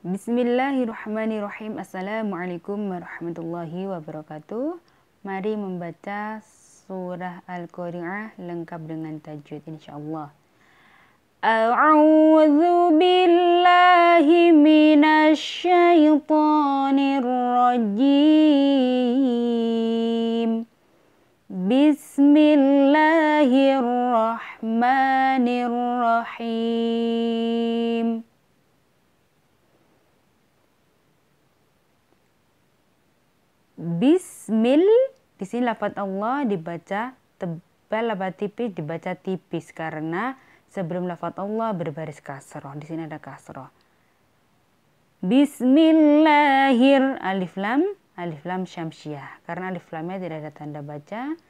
Bismillahirrahmanirrahim. Assalamualaikum warahmatullahi wabarakatuh. Mari membaca surah Al-Qari'ah lengkap dengan tajwid insyaallah. A'udzu billahi minasy syaithanir rajim. Bismillahirrahmanirrahim. Bismil di sini lafaz Allah dibaca tebal lafaz tipis dibaca tipis karena sebelum lafaz Allah berbaris kasroh. Di sini ada kasroh. Bismillahir alif lam alif lam syamsiah karena alif lamnya tidak ada tanda baca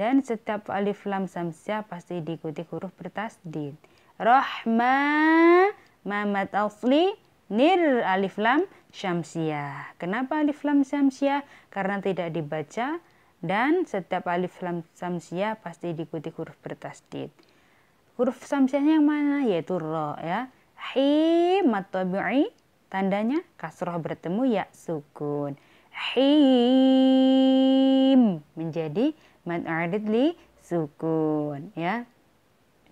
dan setiap alif lam syamsiah pasti diikuti huruf bertasdid. Rahma mamat asli nir alif lam syamsiah. Kenapa alif lam syamsiah? Karena tidak dibaca dan setiap alif lam syamsiah pasti diikuti huruf bertasdid. Huruf syamsiahnya yang mana? Yaitu ro ya. Hi mat tandanya kasroh bertemu ya sukun. Him menjadi mad li sukun ya.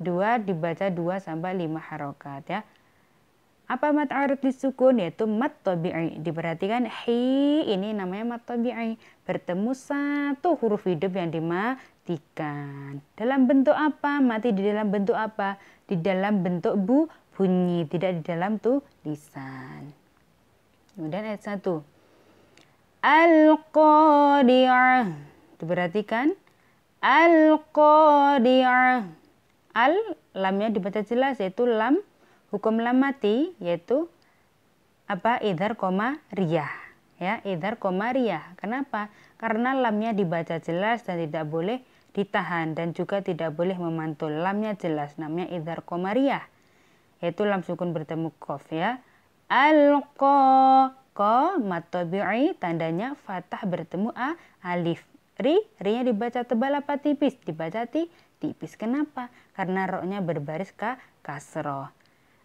Dua dibaca dua sampai lima harokat ya. Apa mat arid disukun yaitu mat tabi'i. Diperhatikan hi ini namanya mat tabi'i. Bertemu satu huruf hidup yang dimatikan. Dalam bentuk apa? Mati di dalam bentuk apa? Di dalam bentuk bu bunyi, tidak di dalam tulisan. Kemudian ayat satu Al-Qadi'ah. Diperhatikan. Al-Qadi'ah. Al, lamnya dibaca jelas yaitu lam hukum lam mati yaitu apa? Idhar koma riyah. Ya idhar koma riyah. Kenapa? Karena lamnya dibaca jelas dan tidak boleh ditahan dan juga tidak boleh memantul. Lamnya jelas namanya idhar koma riyah. Yaitu lam sukun bertemu kof ya. Al ko matobi'i tandanya fatah bertemu a alif. Ri ri nya dibaca tebal apa tipis? Dibaca ti tipis. Kenapa? Karena roknya berbaris ka kasroh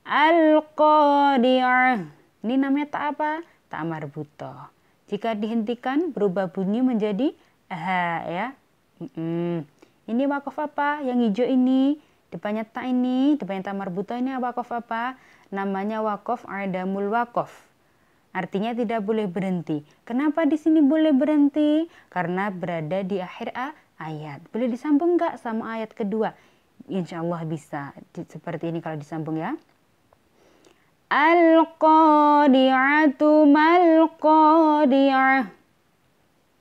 Al-Qadi'ah. Ini namanya tak apa? Tak marbuto. Jika dihentikan berubah bunyi menjadi ha ya. Mm Ini wakaf apa? Yang hijau ini, depannya tak ini, depannya tak marbuto ini wakaf apa? Namanya wakaf adamul wakaf. Artinya tidak boleh berhenti. Kenapa di sini boleh berhenti? Karena berada di akhir a ayat. Boleh disambung nggak sama ayat kedua? Insya Allah bisa. Seperti ini kalau disambung ya. Al-qadi'atu mal-qadi'ah.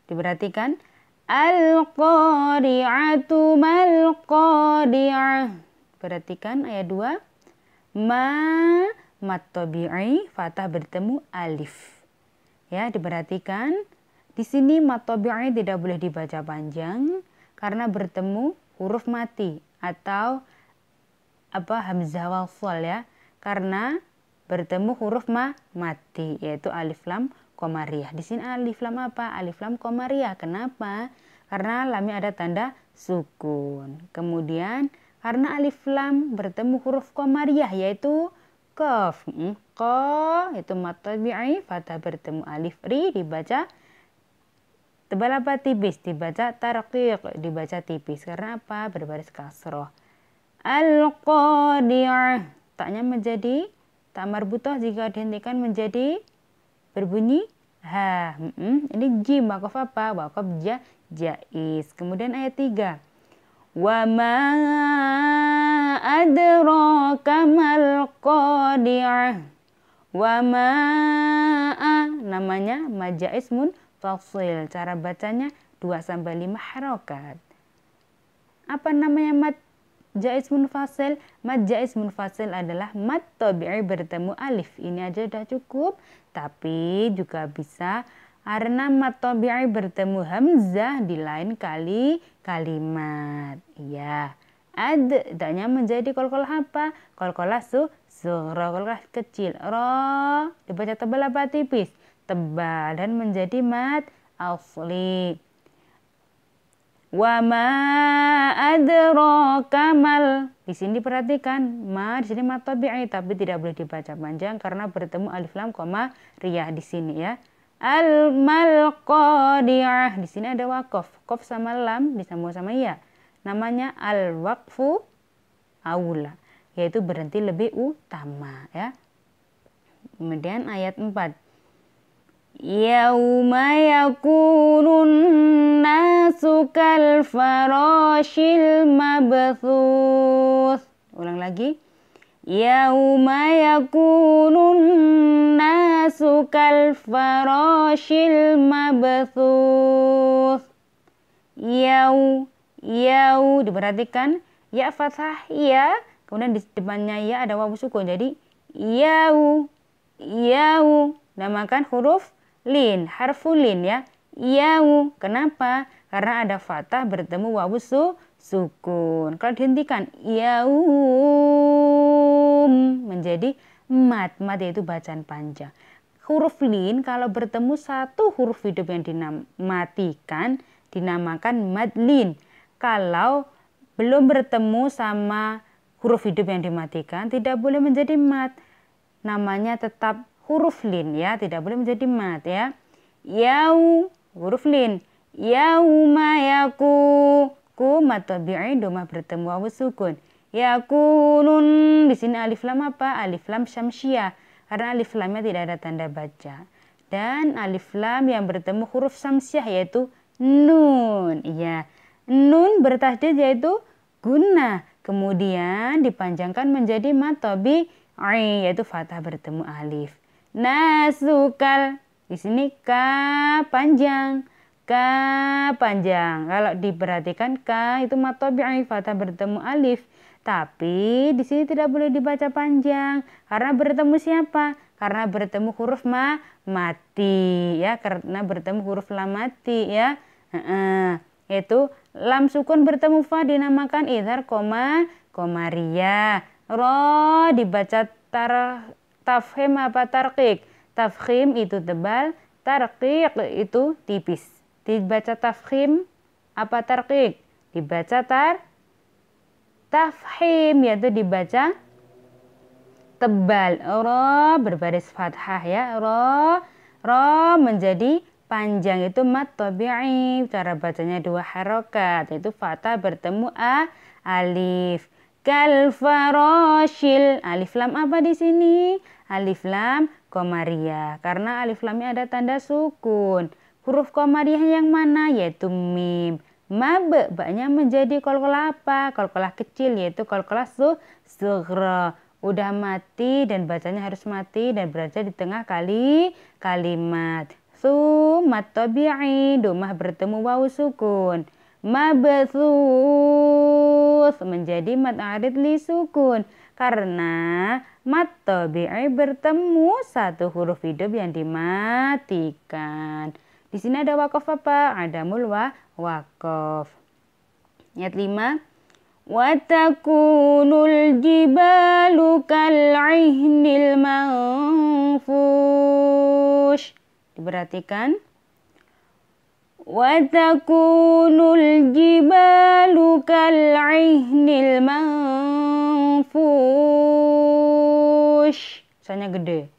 Diperhatikan. Al-qadi'atu mal-qadi'ah. Perhatikan ayat 2. Ma mat tabi'i fatah bertemu alif. Ya, diperhatikan. Di sini mat tabi'i tidak boleh dibaca panjang karena bertemu huruf mati atau apa hamzah wal ya. Karena bertemu huruf ma mati yaitu alif lam komariah. Di sini alif lam apa? Alif lam komariah. Kenapa? Karena lamnya ada tanda sukun. Kemudian karena alif lam bertemu huruf komariah yaitu kof. Ko itu mat tabi'i fatah bertemu alif ri dibaca tebal apa tipis dibaca tarqiq dibaca tipis karena apa berbaris kasroh al qadi'ah taknya menjadi Tak marbutoh jika dihentikan menjadi berbunyi ha. Hmm, ini jim wakaf apa? Wakaf ja jais. Kemudian ayat 3. Wa ma adraka mal qadi'ah. Wa ma namanya majais mun fasil. Cara bacanya 2 sampai 5 harokat. Apa namanya mat Jais munfasil, mad jais munfasil adalah mad tabi'i bertemu alif. Ini aja sudah cukup, tapi juga bisa karena mad tabi'i bertemu hamzah di lain kali kalimat. Ya. Ad, adanya menjadi kol-kolah apa? Kol-kolah su, suhra, kol kecil. Ro, dibaca tebal apa tipis? Tebal dan menjadi mad asli. Wa ma adraka mal. Di sini perhatikan ma di sini mat tabi'i tapi tidak boleh dibaca panjang karena bertemu alif lam koma riyah di sini ya. Al mal qadi'ah. Di sini ada wakof. Kof sama lam disambung sama ya. Namanya al waqfu aula yaitu berhenti lebih utama ya. Kemudian ayat 4 Yauma yakunun nasu kal farashil mabthus. Ulang lagi. Yauma yakunun nasu kal farashil mabthus. Yau, yau diperhatikan ya fathah ya, kemudian di depannya ya ada wawu sukun. Jadi yau, yau namakan huruf lin, harfulin ya. Yau. Kenapa? Karena ada fatah bertemu wawu su, sukun. Kalau dihentikan yaum menjadi mat. Mat yaitu bacaan panjang. Huruf lin kalau bertemu satu huruf hidup yang dimatikan dinamakan madlin. Kalau belum bertemu sama huruf hidup yang dimatikan tidak boleh menjadi mat. Namanya tetap huruf lin ya, tidak boleh menjadi mat ya. Yau huruf lin. Yauma yaku ku mat tabi'i domah bertemu wawu sukun. Yakunun di sini alif lam apa? Alif lam syamsiah karena alif lamnya tidak ada tanda baca. Dan alif lam yang bertemu huruf syamsiah yaitu nun. Iya. Nun bertajdid yaitu guna. Kemudian dipanjangkan menjadi matobi yaitu fathah bertemu alif nasukal. Di sini ka panjang. Ka panjang. Kalau diperhatikan ka itu matobi'i fatah bertemu alif. Tapi di sini tidak boleh dibaca panjang karena bertemu siapa? Karena bertemu huruf ma mati ya, karena bertemu huruf lam mati ya. Uh, yaitu lam sukun bertemu fa dinamakan idhar koma komaria. Ro dibaca tar Tafhim apa tarqiq? Tafkhim itu tebal, tarqiq itu tipis. Dibaca tafkhim apa tarqiq? Dibaca tar tafhim yaitu dibaca tebal. Ro berbaris fathah ya. Ro ro menjadi panjang itu mat tabi'i. Cara bacanya dua harokat yaitu fathah bertemu a alif. Kal faroshil. Alif lam apa di sini? alif lam komaria karena alif lamnya ada tanda sukun. Huruf komariah yang mana? Yaitu mim. Mabe, baknya menjadi kolkolah apa? Kolkolah kecil yaitu kolkolah su, sugra. Udah mati dan bacanya harus mati dan berada di tengah kali kalimat. Su mat tabi'i, domah bertemu wawu sukun. Mabthus menjadi mat arid li sukun karena mat tabi'i bertemu satu huruf hidup yang dimatikan. Di sini ada wakof apa? Ada mulwa wakof. Ayat 5. Watakunul jibalu kal'ihnil manfush. Diperhatikan. Watakunul jibalu kal'ihnil manfush. Misalnya gede.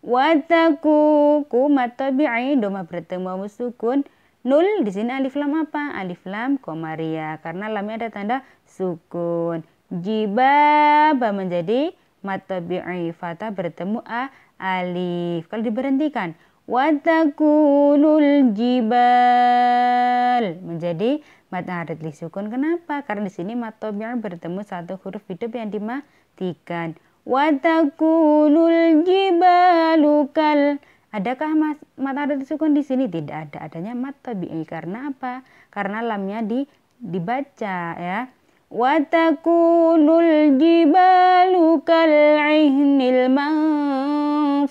Wataku ku matabi'i doma bertemu wawu sukun. Nul di sini alif lam apa? Alif lam komaria karena lamnya ada tanda sukun. Jibaba menjadi matabi'i fatah bertemu a alif. Kalau diberhentikan watakunul jibal menjadi mat arid li sukun. Kenapa? Karena di sini mat bertemu satu huruf hidup yang dimatikan. Watakunul jibalu kal Adakah mat arid sukun di sini? Tidak ada. Adanya mat. Karena apa? Karena lamnya di dibaca ya. Watakunul jibalu kal ihnil manfush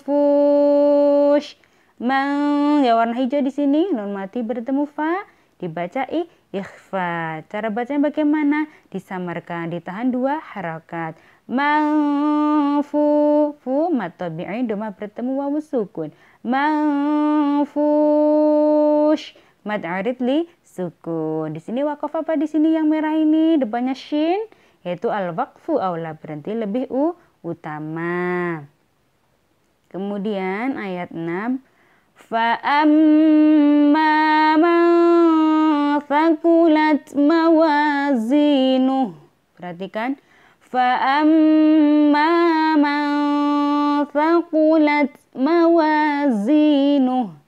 Mang ya warna hijau di sini nun mati bertemu fa dibaca i ikhfa. Cara bacanya bagaimana? Disamarkan, ditahan dua harakat. fu fu mat tabi'i doma bertemu wawu sukun. Mangfush mat arid li sukun. Di sini wakaf apa di sini yang merah ini depannya shin yaitu al waqfu aula berhenti lebih u utama. Kemudian ayat 6 amma man fakulat mawazinuh. Perhatikan amma man fakulat mawazinuh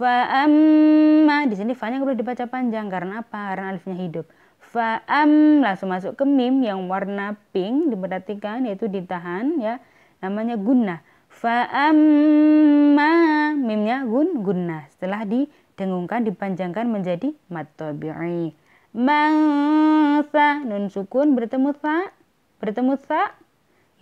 Fa'amma di sini fa-nya perlu dibaca panjang karena apa? Karena alifnya hidup. Fa'am langsung masuk ke mim yang warna pink diperhatikan yaitu ditahan ya. Namanya guna. Fa'amma mimnya gun guna. Setelah didengungkan dipanjangkan menjadi mat tabi'i. Mangsa nun sukun bertemu sa bertemu sa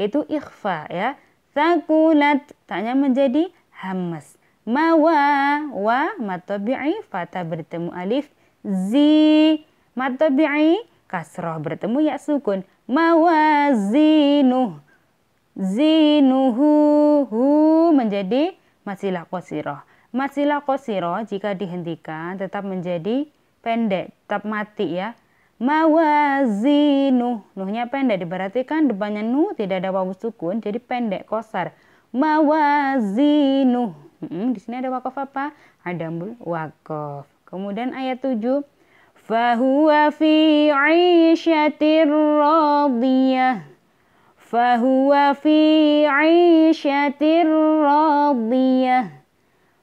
yaitu ikhfa ya. Sakulat tanya menjadi hamas mawa wa matabi'i fata bertemu alif zi matabi'i kasroh bertemu ya sukun mawazinu zinuhu hu menjadi masilah kosiroh masilah kosiroh jika dihentikan tetap menjadi pendek tetap mati ya mawazinu nuhnya pendek diperhatikan depannya nu tidak ada wawu sukun jadi pendek kosar mawazinu Hmm, di sini ada wakaf apa? Ada wakaf. Kemudian ayat 7. Fahuwa fi radiyah. Fahuwa fi 'isyatir radiyah.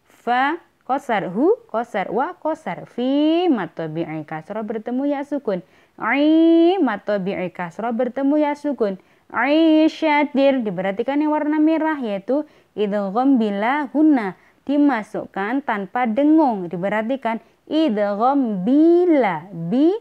Fa kosar hu kosar wa kosar fi matobi'i kasro bertemu ya sukun. i matobi'i kasro bertemu ya sukun. Aisyatir diperhatikan yang warna merah yaitu idgham bila huna dimasukkan tanpa dengung diperhatikan. idgham bila bi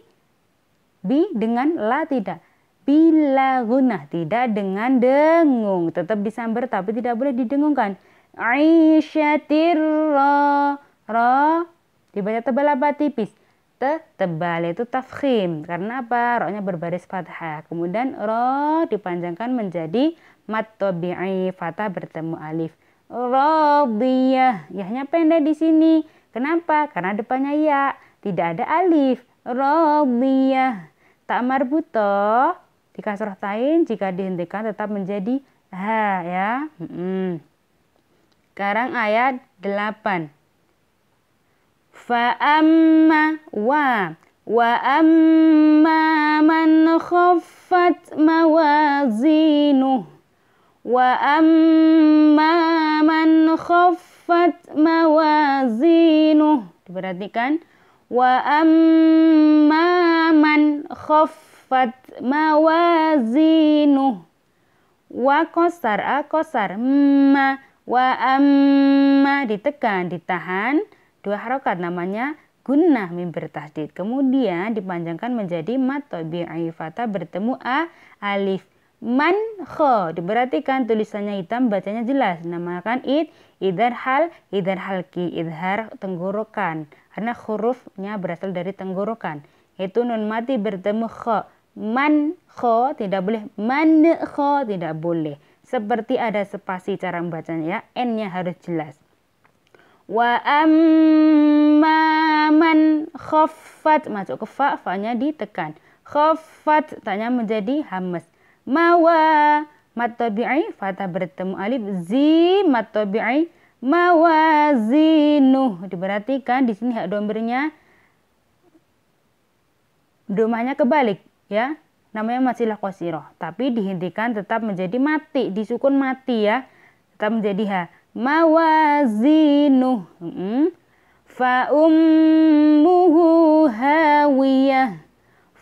bi dengan la tidak bila guna tidak dengan dengung. Tetap disambar tapi tidak boleh didengungkan. Aisyatir ra ra. Dibaca tebal apa? Tipis. Te tebal itu tafkhim. Karena apa? Roknya berbaris fathah. Kemudian ro dipanjangkan menjadi mat tabi'i fatah bertemu alif. Radiyah. Yahnya pendek di sini. Kenapa? Karena depannya ya. Tidak ada alif. Radiyah. Tak marbuto di kasroh tain jika dihentikan tetap menjadi ha ya hmm. sekarang ayat 8 fa amma wa wa amma man khaffat mawazinuh Wa amma man khaffat mawazinuh. Diperhatikan. Wa amma man khaffat mawazinuh. Wa kosar, a kosar, ma, wa amma. Ditekan, ditahan, dua harokat namanya gunnah mim bertahdid. Kemudian dipanjangkan menjadi mat tabi'i fata bertemu a alif. Man kho diperhatikan tulisannya hitam bacanya jelas. Namakan id idhar hal idhar halki idhar tenggorokan. Karena hurufnya berasal dari tenggorokan. Itu nun mati bertemu kho man kho tidak boleh man kho tidak boleh. Seperti ada spasi cara membacanya ya n-nya harus jelas. Wa amma man khaffat masuk ke fa fa-nya ditekan. Khaffat tanya menjadi hamas. Mawa matabi'i fatah bertemu alif zi matabi'i mawazinuh diperhatikan di sini hak dombernya. Domahnya kebalik ya namanya masilah kosiroh tapi dihentikan tetap menjadi mati disukun mati ya tetap menjadi ha mawazinuh hmm. fa ummuhu hawiyah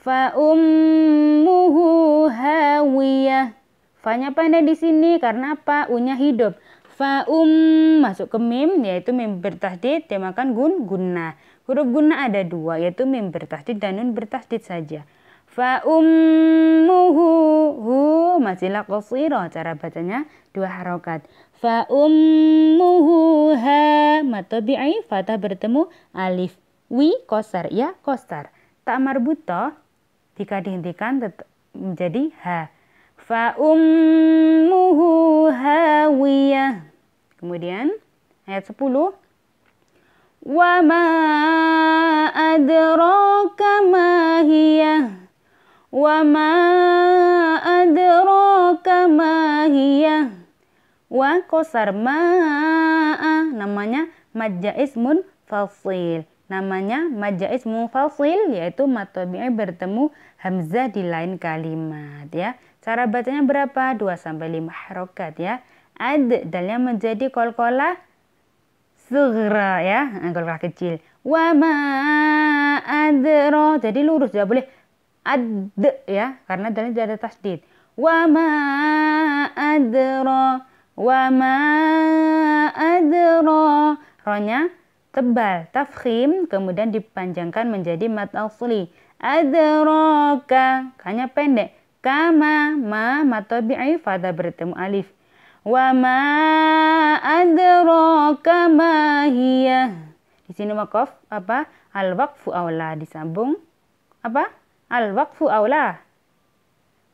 Fa ummuhu hawiyah. Fa-nya pendek di sini karena apa? U-nya hidup. Fa um masuk ke mim yaitu mim bertahdid temakan gun guna. Huruf guna ada dua yaitu mim bertahdid dan nun bertahdid saja. Fa ummuhu hu masihlah qasira cara bacanya dua harokat. Fa ummuhu ha matabi'i fatah bertemu alif. Wi kosar ya kosar. Tak marbutoh jika dihentikan menjadi ha. Fa ummuhu hawiyah. Kemudian ayat 10 Wa ma adraka ma hiya ma adraka ma hiya? Wa kosar namanya majjaismun fasil namanya majjaismun fasil yaitu matobi'i bertemu hamzah di lain kalimat ya. Cara bacanya berapa? 2 sampai 5 harokat ya. Ad dalnya menjadi kolkola sugra ya. Kolkola kecil. Wa ma adro jadi lurus tidak boleh ad ya karena dalnya tidak ada tasdid. Wa ma adro wa ma adro ronya tebal tafkhim kemudian dipanjangkan menjadi mat asli. Adroka hanya pendek. Kama ma matobi'i fada bertemu alif. Wa ma adroka ma hiya. Di sini wakaf apa? Al waqfu aula disambung. Apa? Al waqfu aula.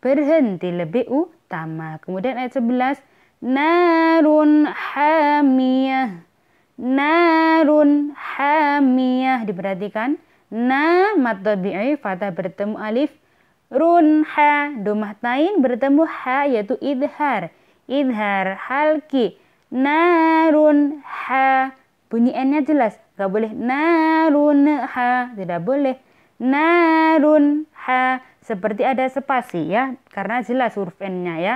Berhenti lebih utama. Kemudian ayat 11 narun hamiyah. Narun hamiyah diperhatikan. Na mad tabi'i fatah bertemu alif run ha domah tain bertemu ha yaitu idhar idhar halki narun ha bunyi n-nya jelas Gak boleh narun ha, tidak boleh narun ha seperti ada spasi ya karena jelas huruf n-nya ya.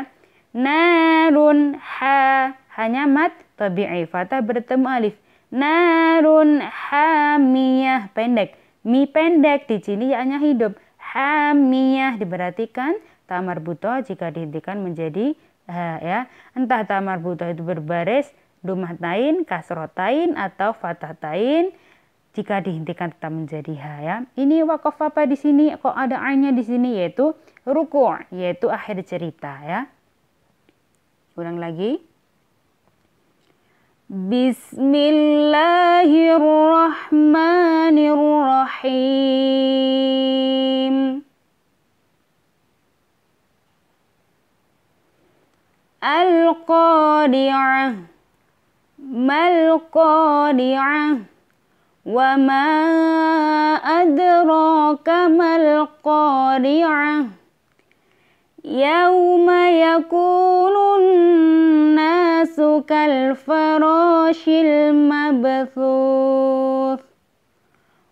Narun ha hanya mat tabi'i fatah bertemu alif. Narun hamiyah pendek. Mi pendek di sini hanya hidup. Hamiyah diperhatikan tamar buto jika dihentikan menjadi ha ya. Entah tamar buto itu berbaris domah tain, kasrotain atau fathah tain jika dihentikan tetap menjadi ha ya. Ini wakaf apa di sini? Kok ada ainnya di sini yaitu ruku' yaitu akhir cerita ya. Ulang lagi. Bismillahirrahmanirrahim. Al-Qadi'ah mal وما أدراك ما القارعة يوم يكون الناس كالفراش المبثوث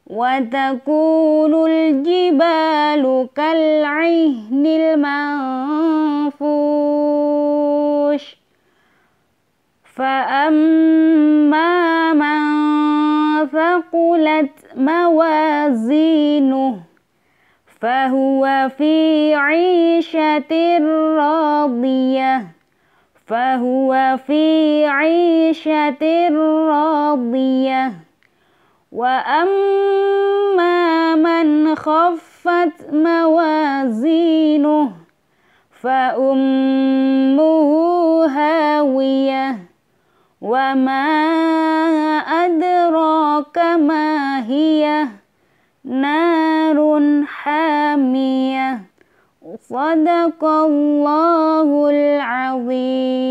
وتكون الجبال كالعهن المنفوش فأما من ثقلت موازينه فهو في عيشة راضية فهو في عيشة راضية. وأما من خفت موازينه فأمه هاوية. وما أدراك ما هي؟ نار حامية. صدق الله العظيم.